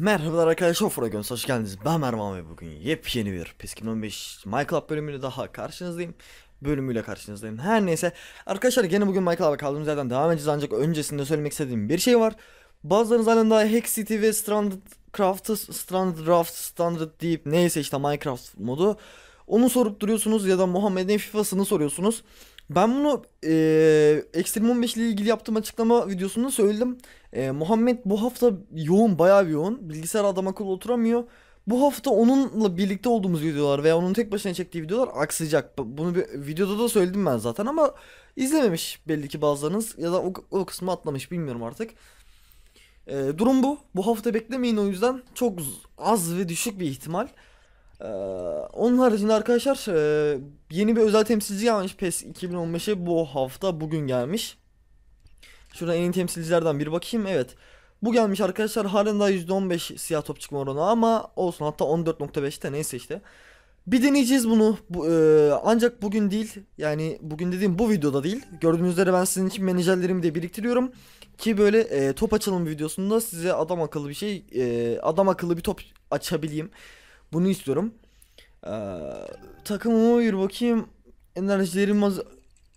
Merhabalar arkadaşlar Fragons hoş geldiniz. Ben Mervan ve bugün yepyeni bir PES 2015 MyClub bölümüyle daha karşınızdayım. Bölümüyle karşınızdayım. Her neyse arkadaşlar gene bugün MyClub'a kaldığımız yerden devam edeceğiz ancak öncesinde söylemek istediğim bir şey var. Bazılarınız halen daha Hack City ve Stranded Craft'ı Stranded Raft Standard deyip neyse işte Minecraft modu. Onu sorup duruyorsunuz ya da Muhammed'in FIFA'sını soruyorsunuz. Ben bunu eee Extreme 15 ile ilgili yaptığım açıklama videosunda söyledim. Eee, Muhammed bu hafta yoğun bayağı bir yoğun. Bilgisayar adam akıllı oturamıyor. Bu hafta onunla birlikte olduğumuz videolar veya onun tek başına çektiği videolar aksayacak. Bu- Bunu bir videoda da söyledim ben zaten ama izlememiş belli ki bazılarınız ya da o, o kısmı atlamış bilmiyorum artık. Eee, durum bu. Bu hafta beklemeyin o yüzden çok az ve düşük bir ihtimal. Ee, onun haricinde arkadaşlar e, yeni bir özel temsilci gelmiş PES 2015'e bu hafta bugün gelmiş. Şurada en iyi temsilcilerden bir bakayım evet. Bu gelmiş arkadaşlar halen daha %15 siyah top çıkma oranı ama olsun hatta 14.5'te neyse işte. Bir deneyeceğiz bunu bu, e, ancak bugün değil yani bugün dediğim bu videoda değil. Gördüğünüz üzere ben sizin için menajerlerimi de biriktiriyorum. Ki böyle e, top açılım videosunda size adam akıllı bir şey e, adam akıllı bir top açabileyim. Bunu istiyorum. Ee, takımıma bir bakayım. Enerjilerim az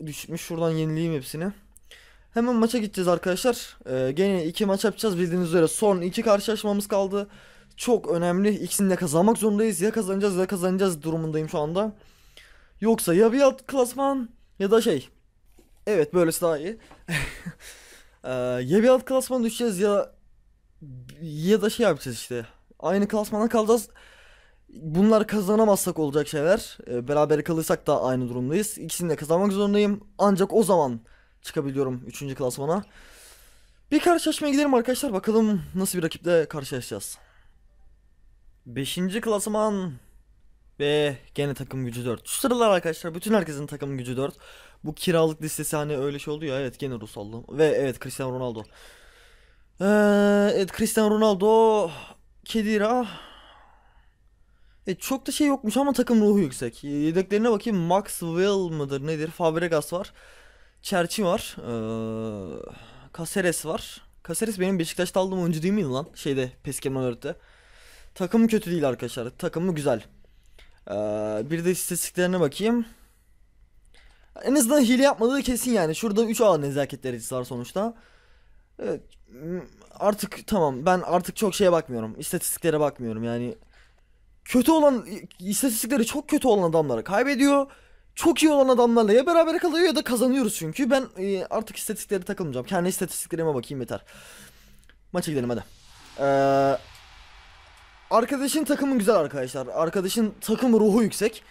düşmüş. Şuradan yenileyim hepsini. Hemen maça gideceğiz arkadaşlar. Ee, gene iki maç yapacağız bildiğiniz üzere. Son iki karşılaşmamız kaldı. Çok önemli. İkisini de kazanmak zorundayız. Ya kazanacağız ya kazanacağız durumundayım şu anda. Yoksa ya bir alt klasman ya da şey. Evet böylesi daha iyi. Ee, ya bir alt klasman düşeceğiz ya ya da şey yapacağız işte. Aynı klasmana kalacağız. Bunlar kazanamazsak olacak şeyler. Ee, beraber kalırsak da aynı durumdayız. İkisini de kazanmak zorundayım. Ancak o zaman çıkabiliyorum 3. klasmana. Bir karşılaşmaya gidelim arkadaşlar. Bakalım nasıl bir rakiple karşılaşacağız. 5. klasman ve gene takım gücü 4. Şu sıralar arkadaşlar bütün herkesin takım gücü 4. Bu kiralık listesi hani öyle şey oldu ya. Evet gene Rus oldu. Ve evet Cristiano Ronaldo. Ee, evet Cristiano Ronaldo Kedira e, çok da şey yokmuş ama takım ruhu yüksek. Yedeklerine bakayım. Maxwell mıdır nedir? Fabregas var. Çerçi var. Ee, Caceres var. Caceres benim Beşiktaş'ta aldığım oyuncu değil miydi lan? Şeyde PES 2014'te. Takım kötü değil arkadaşlar. Takımı güzel. Ee, bir de istatistiklerine bakayım. En azından hile yapmadığı kesin yani. Şurada 3 A nezaket derecesi var sonuçta. Evet. Artık tamam. Ben artık çok şeye bakmıyorum. İstatistiklere bakmıyorum yani kötü olan istatistikleri çok kötü olan adamlara kaybediyor. Çok iyi olan adamlarla ya beraber kalıyor ya da kazanıyoruz çünkü. Ben e, artık istatistiklere takılmayacağım. Kendi istatistiklerime bakayım yeter. Maça gidelim hadi. Ee, arkadaşın takımı güzel arkadaşlar. Arkadaşın takım ruhu yüksek.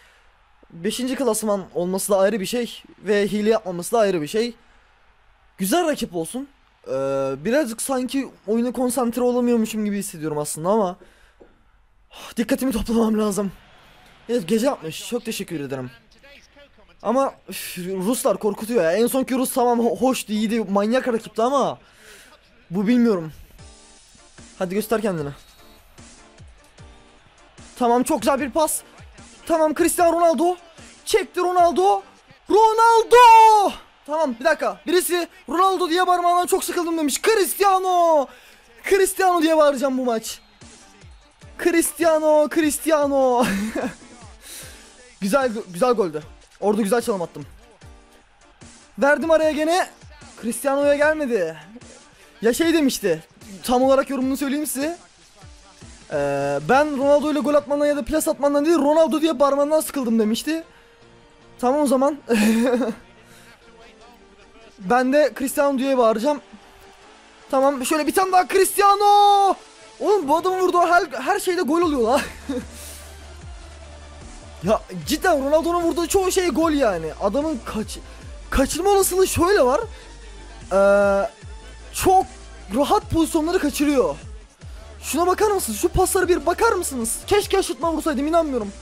5. klasman olması da ayrı bir şey ve hile yapmaması da ayrı bir şey. Güzel rakip olsun. Ee, birazcık sanki oyuna konsantre olamıyormuşum gibi hissediyorum aslında ama Dikkatimi toplamam lazım. Evet gece yapmış. Çok teşekkür ederim. Ama üf, Ruslar korkutuyor ya. En sonki Rus tamam ho- hoştu, iyiydi, manyak rakipti ama bu bilmiyorum. Hadi göster kendini. Tamam çok güzel bir pas. Tamam Cristiano Ronaldo. Çekti Ronaldo. Ronaldo! Tamam bir dakika. Birisi Ronaldo diye bağırmadan çok sıkıldım demiş. Cristiano! Cristiano diye bağıracağım bu maç. Cristiano, Cristiano. güzel güzel goldü. Orada güzel çalım attım. Verdim araya gene. Cristiano'ya gelmedi. Ya şey demişti. Tam olarak yorumunu söyleyeyim size. Ee, ben Ronaldo ile gol atmandan ya da plas atmandan değil Ronaldo diye bağırmandan sıkıldım demişti. Tamam o zaman. ben de Cristiano diye bağıracağım. Tamam şöyle bir tane daha Cristiano. Oğlum bu adamın vurduğu her, her şeyde gol oluyor lan. ya cidden Ronaldo'nun vurduğu çoğu şey gol yani. Adamın kaç kaçırma olasılığı şöyle var. Ee, çok rahat pozisyonları kaçırıyor. Şuna bakar mısınız? Şu paslara bir bakar mısınız? Keşke aşırtma vursaydım inanmıyorum.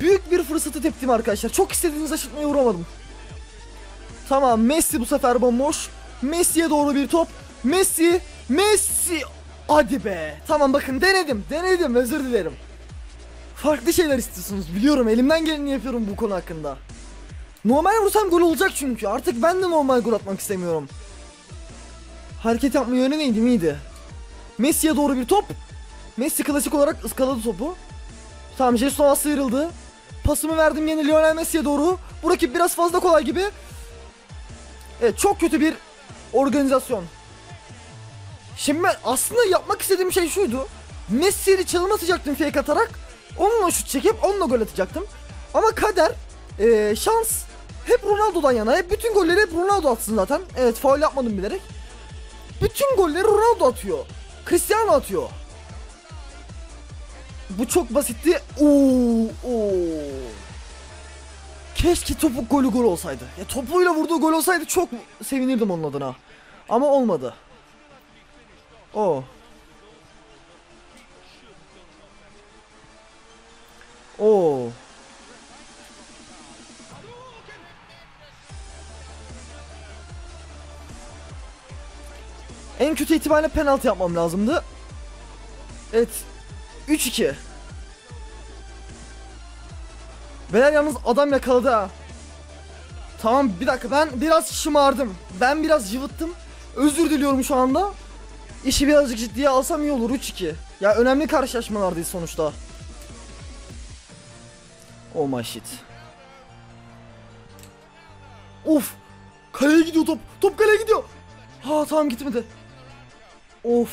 Büyük bir fırsatı teptim arkadaşlar. Çok istediğiniz aşırtmayı vuramadım. Tamam Messi bu sefer bomboş. Messi'ye doğru bir top. Messi, Messi. Hadi be. Tamam bakın denedim. Denedim özür dilerim. Farklı şeyler istiyorsunuz. Biliyorum elimden geleni yapıyorum bu konu hakkında. Normal vursam gol olacak çünkü. Artık ben de normal gol atmak istemiyorum. Hareket yapma yönü neydi miydi? Messi'ye doğru bir top. Messi klasik olarak ıskaladı topu. Tamam Jesus Navas sıyrıldı. Pasımı verdim yine Lionel Messi'ye doğru. Bu rakip biraz fazla kolay gibi. Evet çok kötü bir organizasyon. Şimdi ben aslında yapmak istediğim şey şuydu. Messi'yi çalım atacaktım fake atarak. Onunla şut çekip onunla gol atacaktım. Ama kader, eee, şans hep Ronaldo'dan yana. Hep bütün golleri hep Ronaldo atsın zaten. Evet faul yapmadım bilerek. Bütün golleri Ronaldo atıyor. Cristiano atıyor. Bu çok basitti. Oo, oo. Keşke topuk golü gol olsaydı. Ya topuyla vurduğu gol olsaydı çok sevinirdim onun adına. Ama olmadı. O. Oo. En kötü ihtimalle penaltı yapmam lazımdı. Evet. 3-2. Beyler yalnız adam yakaladı ha. Tamam bir dakika ben biraz şımardım. Ben biraz cıvıttım. Özür diliyorum şu anda. İşi birazcık ciddiye alsam iyi olur 3-2. Ya önemli karşılaşmalardayız sonuçta. Oh my shit. Of. Kaleye gidiyor top. Top kaleye gidiyor. Ha tamam gitmedi. Of.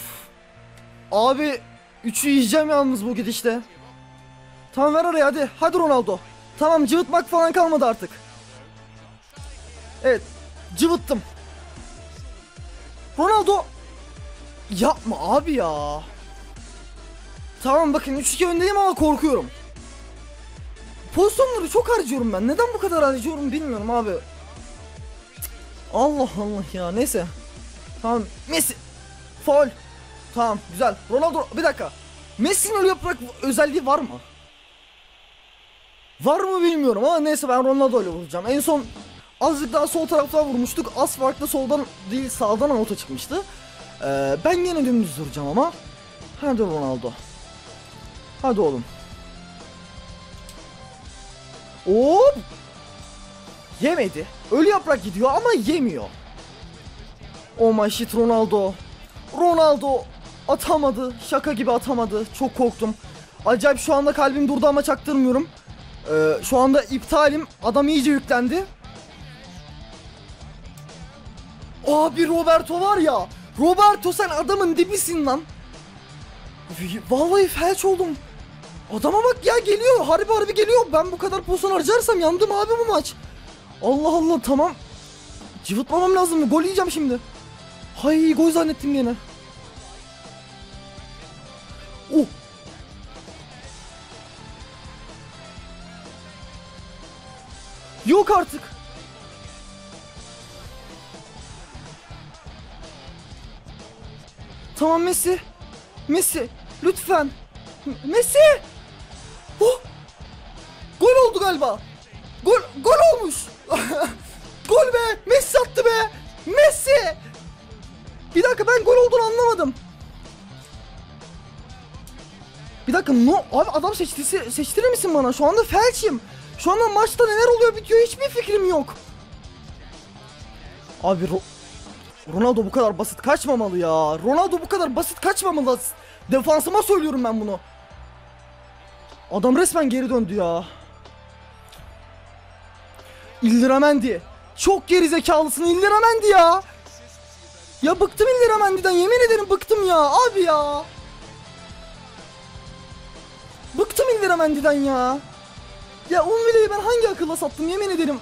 Abi 3'ü yiyeceğim yalnız bu gidişte. Tamam ver oraya hadi. Hadi Ronaldo. Tamam cıvıtmak falan kalmadı artık. Evet. Cıvıttım. Ronaldo. Yapma abi ya. Tamam bakın 3-2 öndeyim ama korkuyorum. Pozisyonları çok harcıyorum ben. Neden bu kadar harcıyorum bilmiyorum abi. Allah Allah ya neyse. Tamam Messi. Faul. Tamam güzel. Ronaldo bir dakika. Messi'nin öyle yaprak özelliği var mı? Var mı bilmiyorum ama neyse ben Ronaldo ile vuracağım. En son azıcık daha sol taraftan vurmuştuk. Az farklı soldan değil sağdan avuta çıkmıştı. Ee, ben yine dümdüz vuracağım ama. Hadi Ronaldo. Hadi oğlum. Hop. Yemedi. Ölü yaprak gidiyor ama yemiyor. Oh my shit Ronaldo. Ronaldo atamadı. Şaka gibi atamadı. Çok korktum. Acayip şu anda kalbim durdu ama çaktırmıyorum. Ee, şu anda iptalim. Adam iyice yüklendi. Abi Roberto var ya. Roberto sen adamın dibisin lan. Vallahi felç oldum. Adama bak ya geliyor. Harbi harbi geliyor. Ben bu kadar pozisyon harcarsam yandım abi bu maç. Allah Allah tamam. Cıvıtmamam lazım. Gol yiyeceğim şimdi. Hay gol zannettim yine. Oh. Yok artık. Tamam Messi. Messi lütfen. Messi. Oh. Gol oldu galiba. Gol gol olmuş. gol be. Messi attı be. Messi. Bir dakika ben gol olduğunu anlamadım. Bir dakika no abi adam seçtisi seçtirir misin bana? Şu anda felçim. Şu anda maçta neler oluyor bitiyor hiçbir fikrim yok. Abi Ronaldo bu kadar basit kaçmamalı ya. Ronaldo bu kadar basit kaçmamalı. Defansıma söylüyorum ben bunu. Adam resmen geri döndü ya. İldiramendi. Çok geri zekalısın İldiramendi ya. Ya bıktım İldiramendi'den yemin ederim bıktım ya abi ya. Bıktım İldiramendi'den ya. Ya Umvile'yi ben hangi akılla sattım yemin ederim.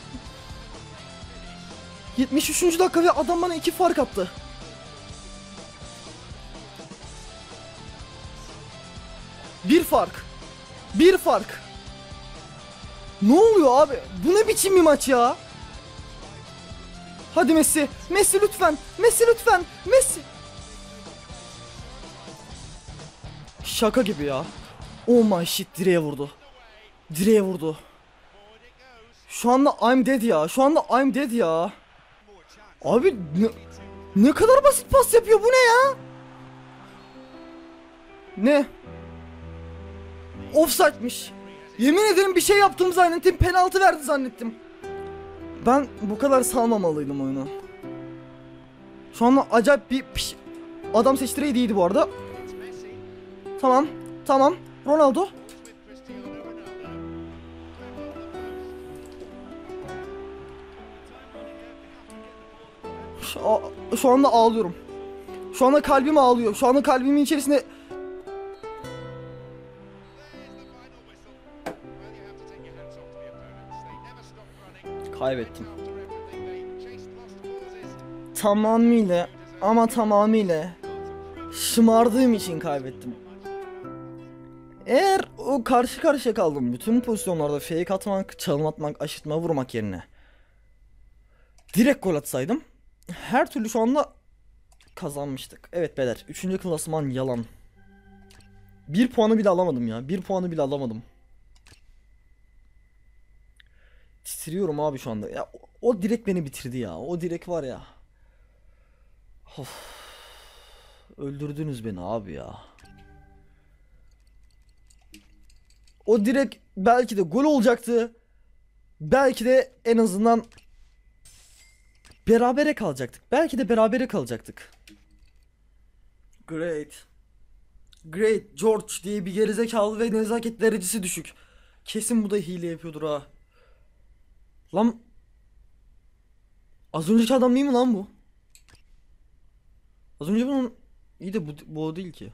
73. dakika ve adam bana iki fark attı. Bir fark. Bir fark. Ne oluyor abi? Bu ne biçim bir maç ya? Hadi Messi. Messi lütfen. Messi lütfen. Messi. Şaka gibi ya. Oh my shit direğe vurdu. Direğe vurdu. Şu anda I'm dead ya. Şu anda I'm dead ya. Abi ne, ne kadar basit pas yapıyor bu ne ya? Ne? Offside'miş. Yemin ederim bir şey yaptım zannettim. Penaltı verdi zannettim. Ben bu kadar salmamalıydım oyunu. Şu anda acayip bir piş... Adam seçtireydi iyiydi bu arada. Tamam. Tamam. Ronaldo. Şu, anda ağlıyorum. Şu anda kalbim ağlıyor. Şu anda kalbimin içerisinde kaybettim. Tamamıyla ama tamamıyla şımardığım için kaybettim. Eğer o karşı karşıya kaldım bütün pozisyonlarda fake atmak, çalım atmak, aşırtma vurmak yerine direkt gol atsaydım her türlü şu anda kazanmıştık. Evet beyler 3. klasman yalan. Bir puanı bile alamadım ya. Bir puanı bile alamadım. Titriyorum abi şu anda. Ya o, o direkt beni bitirdi ya. O direkt var ya. Of. Öldürdünüz beni abi ya. O direkt belki de gol olacaktı. Belki de en azından berabere kalacaktık. Belki de berabere kalacaktık. Great. Great George diye bir gerizekalı ve nezaket derecesi düşük. Kesin bu da hile yapıyordur ha. Lan Az önceki adam değil mi lan bu? Az önce bunun iyi de bu, bu o değil ki.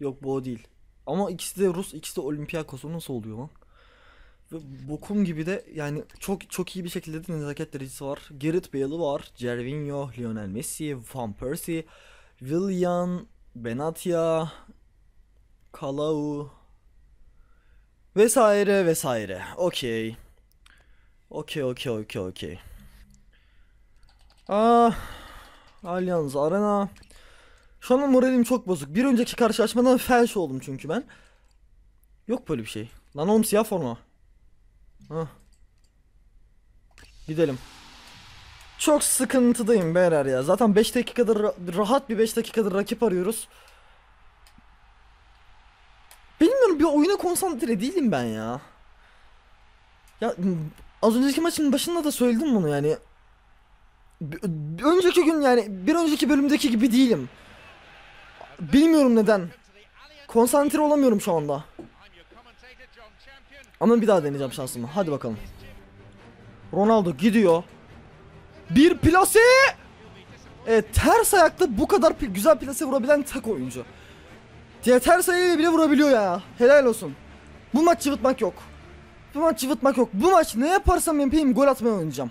Yok bu o değil. Ama ikisi de Rus, ikisi de Olympiakos. O nasıl oluyor lan? Ve bokum gibi de yani çok çok iyi bir şekilde de nezaket derecesi var. Gareth Bale'ı var. Gervinho, Lionel Messi, Van Persie, Willian, Benatia, Kalau vesaire vesaire. Okey. Okey okey okey okey. Ah, Allianz Arena. Şu an moralim çok bozuk. Bir önceki karşılaşmadan felç oldum çünkü ben. Yok böyle bir şey. Lan oğlum siyah forma. Hah. Gidelim. Çok sıkıntıdayım beyler ya. Zaten 5 dakikadır ra- rahat bir 5 dakikadır rakip arıyoruz. Bilmiyorum bir oyuna konsantre değilim ben ya. Ya az önceki maçın başında da söyledim bunu yani. B- b- önceki gün yani bir önceki bölümdeki gibi değilim. Bilmiyorum neden. Konsantre olamıyorum şu anda. Ama bir daha deneyeceğim şansımı. Hadi bakalım. Ronaldo gidiyor. Bir plase. Evet ters ayakta bu kadar güzel plase vurabilen tek oyuncu. Diğer ters ayağıyla bile vurabiliyor ya. Helal olsun. Bu maç cıvıtmak yok. Bu maç cıvıtmak yok. Bu maç ne yaparsam yapayım gol atmaya oynayacağım.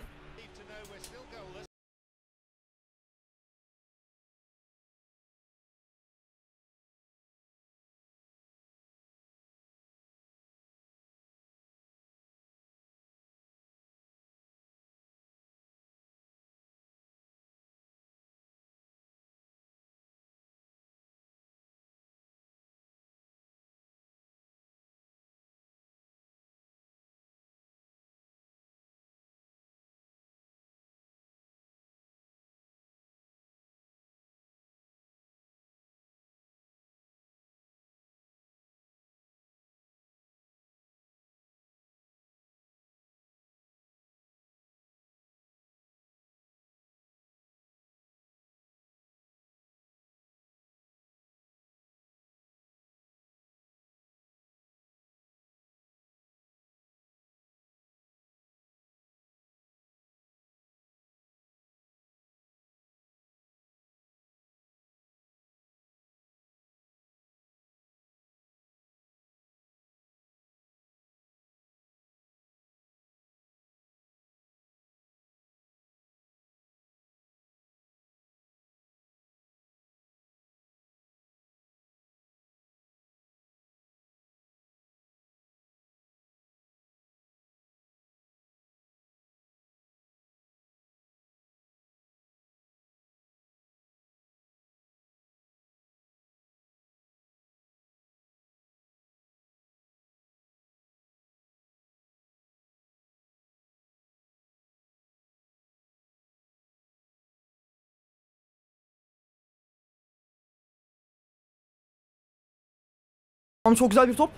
Tamam çok güzel bir top.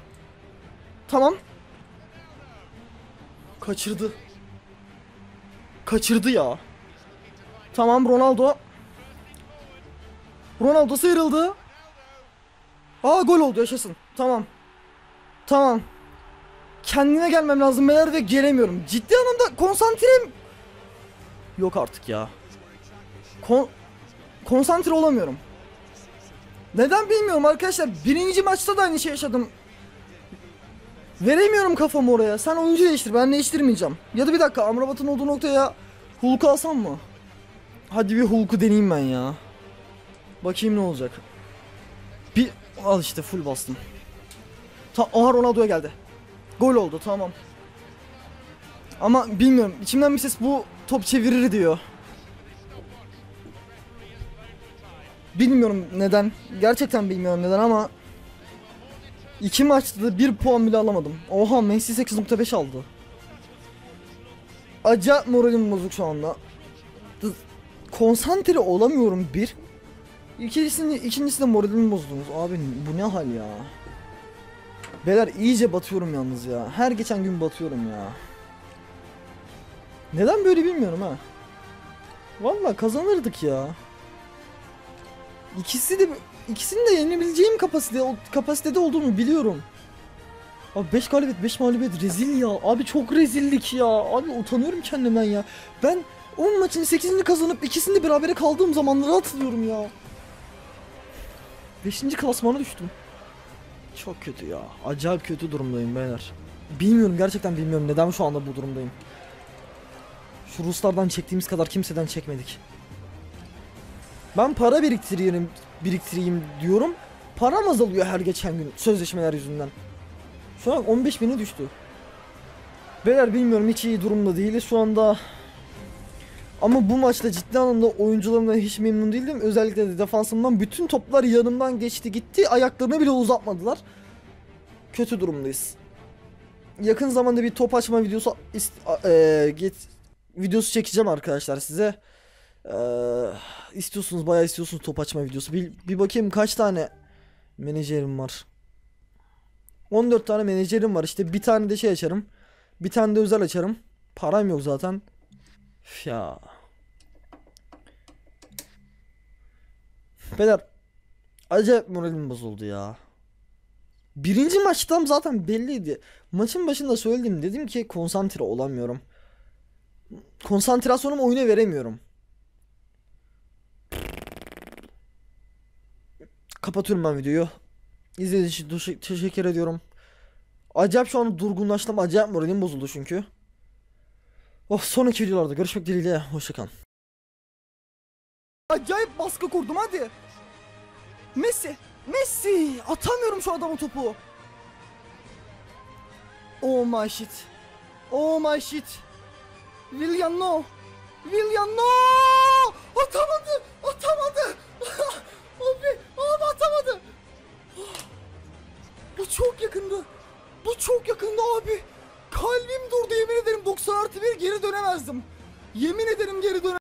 Tamam. Kaçırdı. Kaçırdı ya. Tamam Ronaldo. Ronaldo sıyrıldı. Aa gol oldu yaşasın. Tamam. Tamam. Kendime gelmem lazım beyler ve gelemiyorum. Ciddi anlamda konsantrem yok artık ya. Kon konsantre olamıyorum. Neden bilmiyorum arkadaşlar. Birinci maçta da aynı şey yaşadım. Veremiyorum kafamı oraya. Sen oyuncu değiştir. Ben değiştirmeyeceğim. Ya da bir dakika Amrabat'ın olduğu noktaya Hulk'u alsam mı? Hadi bir Hulk'u deneyeyim ben ya. Bakayım ne olacak. Bir al işte full bastım. Ta Aha Ronaldo'ya geldi. Gol oldu tamam. Ama bilmiyorum içimden bir ses bu top çevirir diyor. Bilmiyorum neden. Gerçekten bilmiyorum neden ama iki maçta da bir puan bile alamadım. Oha Messi 8.5 aldı. Acayip moralim bozuk şu anda. Konsantre olamıyorum bir. İkincisini, ikincisi de moralimi bozdunuz. Abi bu ne hal ya? Beyler iyice batıyorum yalnız ya. Her geçen gün batıyorum ya. Neden böyle bilmiyorum ha. Vallahi kazanırdık ya. İkisi de ikisini de yenebileceğim kapasite kapasitede olduğunu biliyorum. Abi 5 galibiyet 5 mağlubiyet rezil ya. Abi çok rezillik ya. Abi utanıyorum kendimden ya. Ben 10 maçın 8'ini kazanıp ikisini de berabere kaldığım zamanları hatırlıyorum ya. 5. klasmana düştüm. Çok kötü ya. Acayip kötü durumdayım beyler. Bilmiyorum gerçekten bilmiyorum neden şu anda bu durumdayım. Şu Ruslardan çektiğimiz kadar kimseden çekmedik. Ben para biriktireyim, biriktireyim diyorum. Param azalıyor her geçen gün sözleşmeler yüzünden. Şu an 15 bini düştü. Beyler bilmiyorum hiç iyi durumda değiliz şu anda. Ama bu maçta ciddi anlamda oyuncularımdan hiç memnun değildim. Özellikle de defansımdan bütün toplar yanımdan geçti gitti. Ayaklarını bile uzatmadılar. Kötü durumdayız. Yakın zamanda bir top açma videosu eee, get- videosu çekeceğim arkadaşlar size. Eee istiyorsunuz bayağı istiyorsunuz top açma videosu. Bir, bir bakayım kaç tane menajerim var. 14 tane menajerim var. İşte bir tane de şey açarım. Bir tane de özel açarım. Param yok zaten. Üf ya. Beyler acayip moralim bozuldu ya. Birinci maçtan zaten belliydi. Maçın başında söyledim dedim ki konsantre olamıyorum. Konsantrasyonumu oyuna veremiyorum. Kapatıyorum ben videoyu. İzlediğiniz için teşe- teşekkür ediyorum. Acayip şu an durgunlaştım. Acayip moralim bozuldu çünkü. Oh sonraki videolarda görüşmek dileğiyle. Hoşçakalın. Acayip baskı kurdum hadi. Messi. Messi. Atamıyorum şu adamı topu. Oh my shit. Oh my shit. William no. William no. Atamadı. Atamadı. abi. Abi atamadı. Bu çok yakındı. Bu çok yakındı abi. Kalbim durdu yemin ederim 90 artı 1 geri dönemezdim. Yemin ederim geri dönemezdim.